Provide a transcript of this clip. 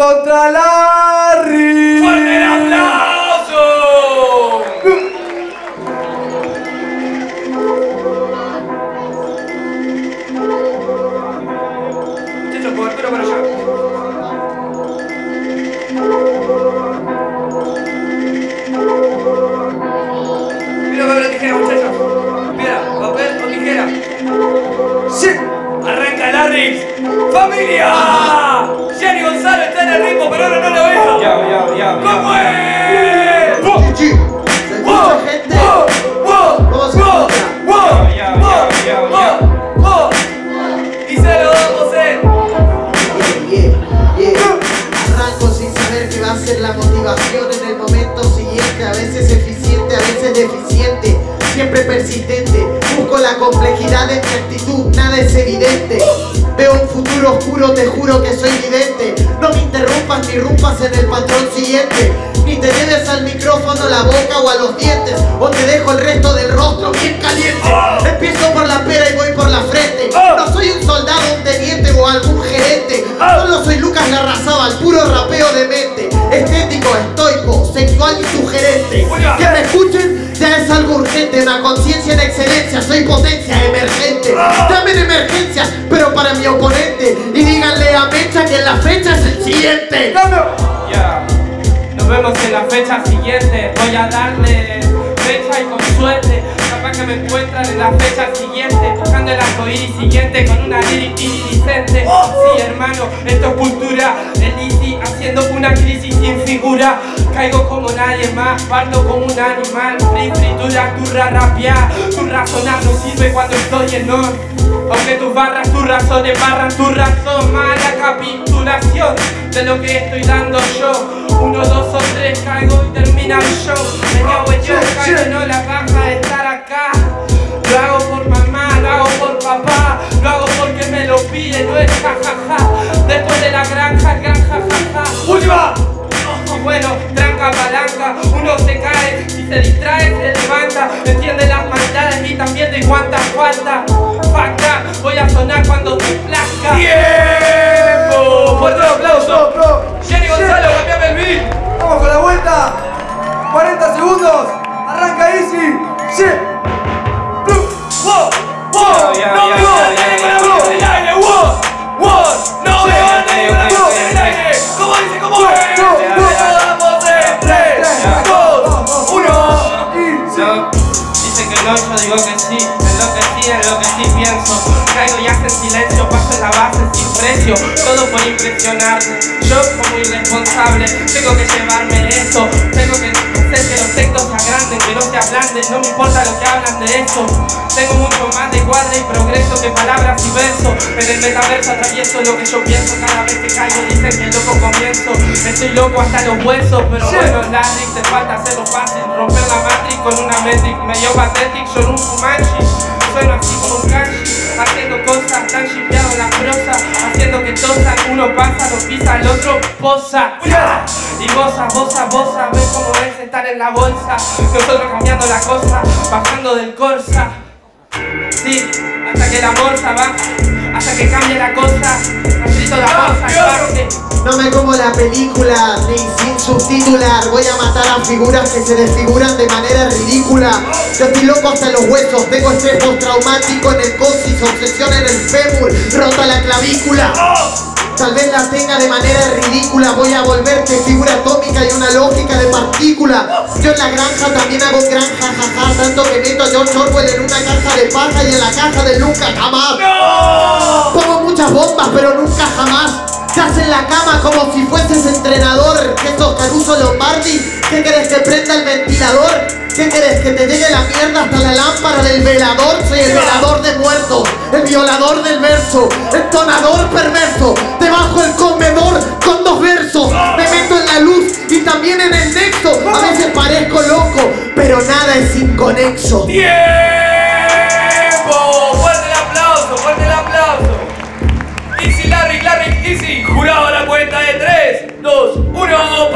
contra Larry. ¡Familia! Jenny Gonzalo está en el ritmo, pero ahora no lo veo. Ya, ya, ya. ¿Cómo es? Chichi, ¿se escucha gente? ¡Wow! ¡Wow! ya, ¡Wow! ¡Wow! Y se lo damos en. Yeah, yeah, yeah. Arranco sin saber qué va a ser la motivación en el momento siguiente. A veces eficiente, a veces deficiente. Siempre persistente. La complejidad de mi actitud, nada es evidente. Veo un futuro oscuro, te juro que soy vidente. No me interrumpas ni rumpas en el patrón siguiente. Ni te debes al micrófono, la boca o a los dientes. O te dejo el resto del rostro bien caliente. Empiezo por la pera y voy por la frente. No soy un soldado, un teniente o algún gerente. Solo soy Lucas Larrazabal, puro rapeo de mente. Estético, estoico, sexual y sugerente. Que me escuchen ya es algo urgente. Una conciencia en excelencia, soy potencia emergente. También emergencia, pero para mi oponente. Y díganle a Mecha que la fecha es el siguiente. Ya. Nos vemos en la fecha siguiente. Voy a darle fecha y con suerte. Que me encuentran en la fecha siguiente. Buscando el arcoíris siguiente con una lyric iridiscente. Sí, hermano, esto es cultura. El Easy haciendo una crisis sin figura. Caigo como nadie más, parto como un animal. Free, fritura, turra, rapia. Tu razonar no sirve cuando estoy en on. Aunque tus barras, tus razones barran tu razón, mala capitulación de lo que estoy dando yo. Uno, dos o tres, caigo y termina el show. Me yo, caigo y no la baja de estar acá. Lo hago por mamá, lo hago por papá, lo hago porque me lo pide, no es jajaja. Después de la granja, el gran jajaja. ¡Última! Y bueno, tranca palanca, uno se cae, si se distrae se levanta, entiende las maldades y también de cuántas falta. Facta, voy a sonar cuando te plazca. Lo que sí pienso. Caigo y hace silencio, paso en la base sin precio, todo por impresionarme. Yo como irresponsable, tengo que llevarme eso, tengo que hacer que los no se ablanden, no me importa lo que hablan de eso. Tengo mucho más de cuadra y progreso que palabras y versos. En el metaverso atravieso lo que yo pienso cada vez que caigo, dicen que loco comienzo. Estoy loco hasta los huesos, pero bueno, Larry, te falta hacerlo fácil, romper la matrix con una metric medio pathetic, yo un Fumanchi. Sueno así como un kanji, haciendo cosas tan shipeado en la prosa, haciendo que tosan, uno pasa, lo pisa, el otro posa. Y goza, goza, goza, ves cómo es estar en la bolsa, nosotros cambiando la cosa, bajando del corsa. Sí, hasta que la morsa baja, hasta que cambie la cosa, escrito la bolsa, parte. No me como la película ni sin subtitular. Voy a matar a figuras que se desfiguran de manera ridícula. Yo estoy loco hasta los huesos. Tengo estrés postraumático en el coxis, obsesión en el fémur, rota la clavícula. Tal vez la tenga de manera ridícula. Voy a volverte figura atómica y una lógica de partícula. Yo en la granja también hago granja, jaja. Tanto que meto a George Orwell en una caja de paja y en la caja de nunca jamás. Pongo muchas bombas, pero nunca jamás. Estás en la cama como si fueses entrenador. ¿Qué sos Caruso Lombardi? ¿Qué querés que prenda el ventilador? ¿Qué querés? Que te llegue la mierda hasta la lámpara del velador. Soy el velador de muertos, el violador del verso, el tonador perverso. Te bajo el comedor con dos versos. Me meto en la luz y también en el nexo. A veces parezco loco, pero nada es inconexo. ¡Tiempo! ¡Fuerte el aplauso! ¡Fuerte el aplauso! Easy, Larry, Larry, Easy. Jurado la cuenta de 3, 2, 1.